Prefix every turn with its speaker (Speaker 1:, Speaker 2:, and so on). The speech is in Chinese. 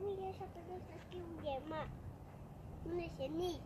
Speaker 1: 明天上班的时候丢人吗？我的行李。